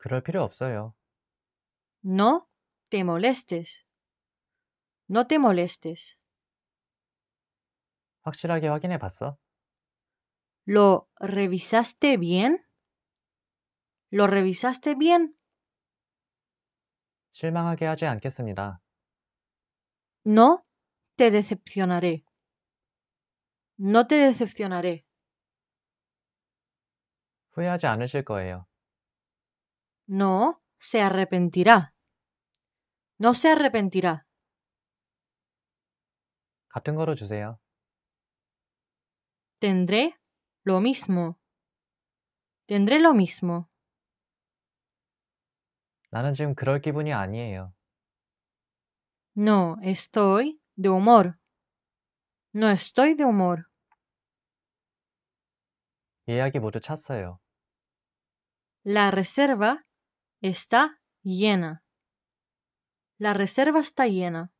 그럴 필요 없어요. No te molestes. No te molestes. 확실하게 확인해 봤어? ¿Lo revisaste bien? ¿Lo revisaste bien? 실망하게 하지 않겠습니다. No te decepcionaré. No te decepcionaré. 후회하지 않으실 거예요. No se arrepentirá. No se arrepentirá. 같은 거로 주세요. Tendré lo mismo. Tendré lo mismo. 나는 지금 그럴 기분이 아니에요. No estoy de humor. No estoy de humor. 예약이 모두 찼어요. La reserva está llena. La reserva está llena.